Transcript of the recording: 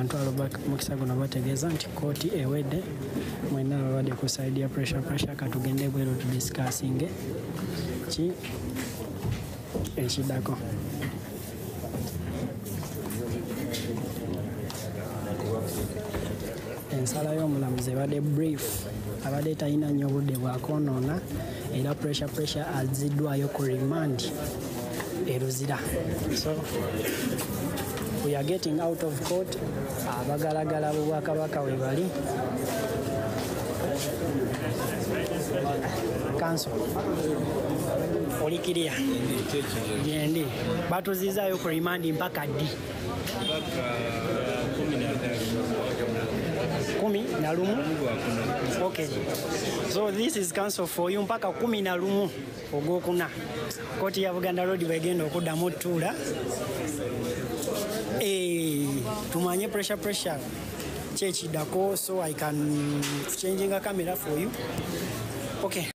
Kumsino. ntwalo mukisa guno bategeeza nti kooti ewedde mwena babadde kusaidia pressure pressure katugende bwero tudisikasinge ki ekiddako ensala y'omulamuzi ebadde brief abadde talina nnyo budde bwakonoona era pressure pressure aziddwayo ku remand eruzira so we are getting out of court. Abagalagala bubwakabaka we bali. Kanso olikirya. Gendi batuzizaayo ku rimandi mpaka ddi na lumu. Okay so this is council for you mpaka kumi na lumu ogwokuna. Kooti ya buganda road bwegenda okuddamu otuula. Eh, tumanye pressure pressure. Kyekiddako so i can changing a camera for you. Okay